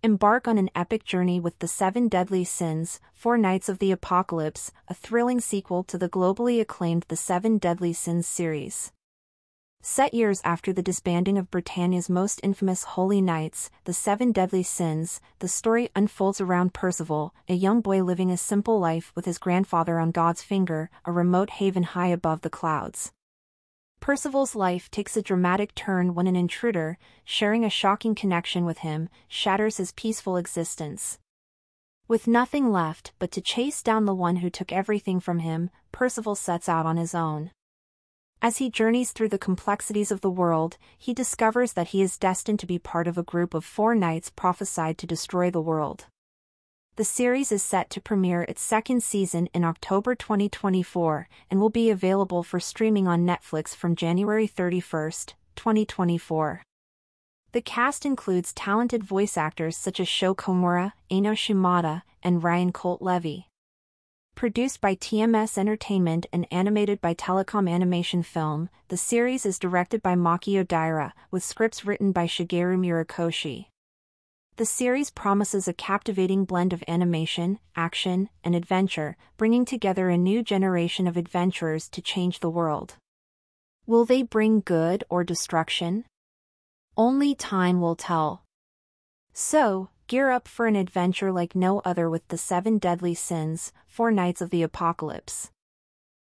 Embark on an epic journey with The Seven Deadly Sins, Four Knights of the Apocalypse, a thrilling sequel to the globally acclaimed The Seven Deadly Sins series. Set years after the disbanding of Britannia's most infamous Holy Knights, The Seven Deadly Sins, the story unfolds around Percival, a young boy living a simple life with his grandfather on God's finger, a remote haven high above the clouds. Percival's life takes a dramatic turn when an intruder, sharing a shocking connection with him, shatters his peaceful existence. With nothing left but to chase down the one who took everything from him, Percival sets out on his own. As he journeys through the complexities of the world, he discovers that he is destined to be part of a group of four knights prophesied to destroy the world. The series is set to premiere its second season in October 2024 and will be available for streaming on Netflix from January 31, 2024. The cast includes talented voice actors such as Sho Komura, Aino Shimada, and Ryan Colt Levy. Produced by TMS Entertainment and animated by Telecom Animation Film, the series is directed by Maki Odaira, with scripts written by Shigeru Murakoshi. The series promises a captivating blend of animation, action, and adventure, bringing together a new generation of adventurers to change the world. Will they bring good or destruction? Only time will tell. So, gear up for an adventure like no other with the Seven Deadly Sins, Four Knights of the Apocalypse.